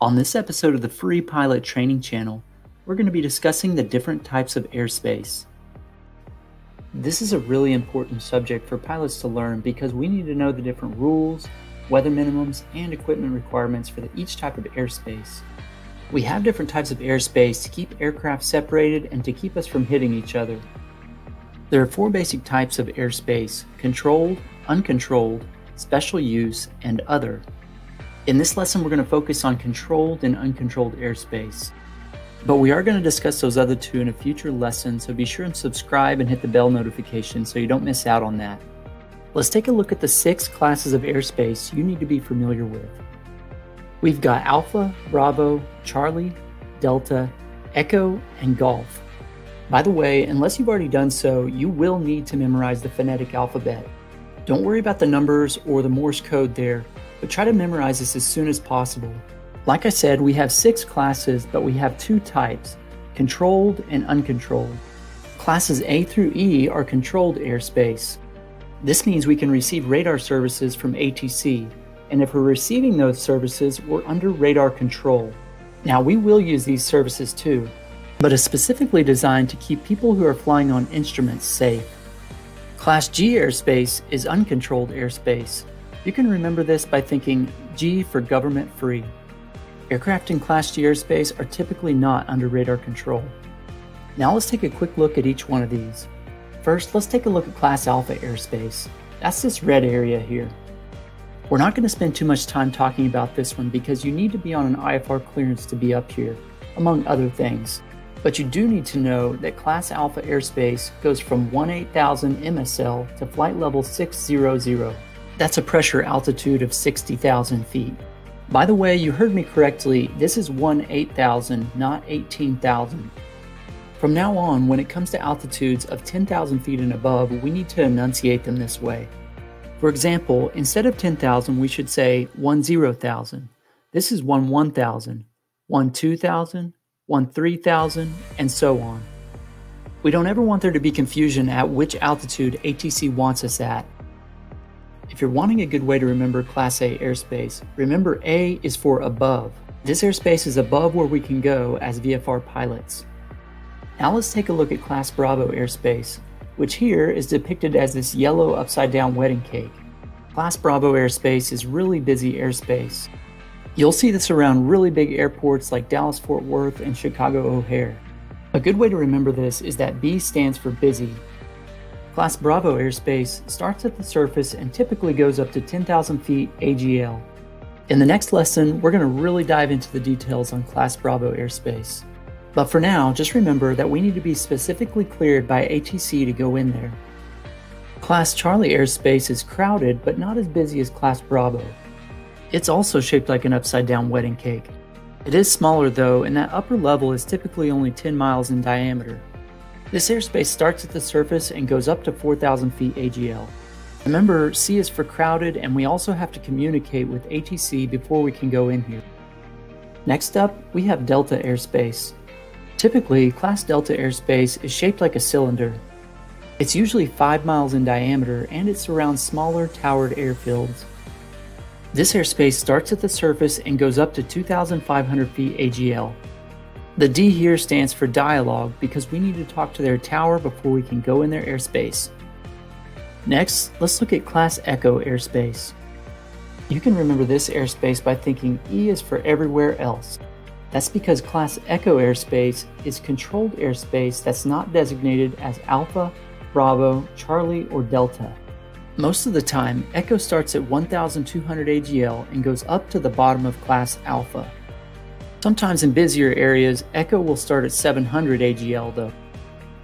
On this episode of the Free Pilot Training Channel, we're going to be discussing the different types of airspace. This is a really important subject for pilots to learn because we need to know the different rules, weather minimums, and equipment requirements for each type of airspace. We have different types of airspace to keep aircraft separated and to keep us from hitting each other. There are four basic types of airspace controlled, uncontrolled, special use, and other. In this lesson, we're going to focus on controlled and uncontrolled airspace. But we are going to discuss those other two in a future lesson, so be sure and subscribe and hit the bell notification so you don't miss out on that. Let's take a look at the six classes of airspace you need to be familiar with. We've got Alpha, Bravo, Charlie, Delta, Echo, and Golf. By the way, unless you've already done so, you will need to memorize the phonetic alphabet. Don't worry about the numbers or the Morse code there, but try to memorize this as soon as possible. Like I said, we have six classes, but we have two types, controlled and uncontrolled. Classes A through E are controlled airspace. This means we can receive radar services from ATC, and if we're receiving those services, we're under radar control. Now, we will use these services too, but is specifically designed to keep people who are flying on instruments safe. Class G airspace is uncontrolled airspace. You can remember this by thinking G for government free. Aircraft in Class G airspace are typically not under radar control. Now let's take a quick look at each one of these. First, let's take a look at Class Alpha airspace. That's this red area here. We're not going to spend too much time talking about this one because you need to be on an IFR clearance to be up here, among other things. But you do need to know that Class Alpha airspace goes from 18,000 MSL to flight level 600. That's a pressure altitude of 60,000 feet. By the way, you heard me correctly, this is 1 8,000, not 18,000. From now on, when it comes to altitudes of 10,000 feet and above, we need to enunciate them this way. For example, instead of 10,000, we should say 1 0,000. This is 1 1,000, 1 2,000, 1 3,000, and so on. We don't ever want there to be confusion at which altitude ATC wants us at, if you're wanting a good way to remember Class A airspace, remember A is for above. This airspace is above where we can go as VFR pilots. Now let's take a look at Class Bravo airspace, which here is depicted as this yellow upside down wedding cake. Class Bravo airspace is really busy airspace. You'll see this around really big airports like Dallas Fort Worth and Chicago O'Hare. A good way to remember this is that B stands for busy Class Bravo airspace starts at the surface and typically goes up to 10,000 feet AGL. In the next lesson, we're going to really dive into the details on Class Bravo airspace. But for now, just remember that we need to be specifically cleared by ATC to go in there. Class Charlie airspace is crowded but not as busy as Class Bravo. It's also shaped like an upside down wedding cake. It is smaller though, and that upper level is typically only 10 miles in diameter. This airspace starts at the surface and goes up to 4,000 feet AGL. Remember, C is for crowded, and we also have to communicate with ATC before we can go in here. Next up, we have Delta airspace. Typically, Class Delta airspace is shaped like a cylinder. It's usually 5 miles in diameter and it surrounds smaller towered airfields. This airspace starts at the surface and goes up to 2,500 feet AGL. The D here stands for dialogue because we need to talk to their tower before we can go in their airspace. Next, let's look at Class Echo airspace. You can remember this airspace by thinking E is for everywhere else. That's because Class Echo airspace is controlled airspace that's not designated as Alpha, Bravo, Charlie, or Delta. Most of the time, Echo starts at 1200 AGL and goes up to the bottom of Class Alpha. Sometimes in busier areas, Echo will start at 700 AGL though.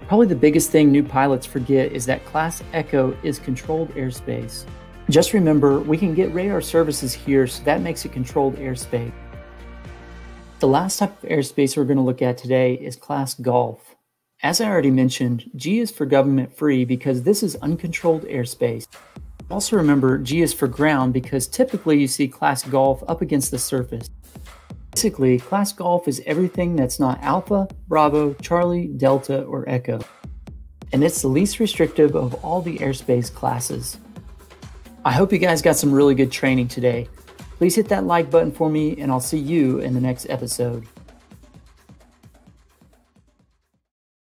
Probably the biggest thing new pilots forget is that Class Echo is controlled airspace. Just remember, we can get radar services here, so that makes it controlled airspace. The last type of airspace we're going to look at today is Class Golf. As I already mentioned, G is for government free because this is uncontrolled airspace. Also remember, G is for ground because typically you see Class Golf up against the surface. Basically, Class Golf is everything that's not Alpha, Bravo, Charlie, Delta, or Echo. And it's the least restrictive of all the airspace classes. I hope you guys got some really good training today. Please hit that like button for me, and I'll see you in the next episode.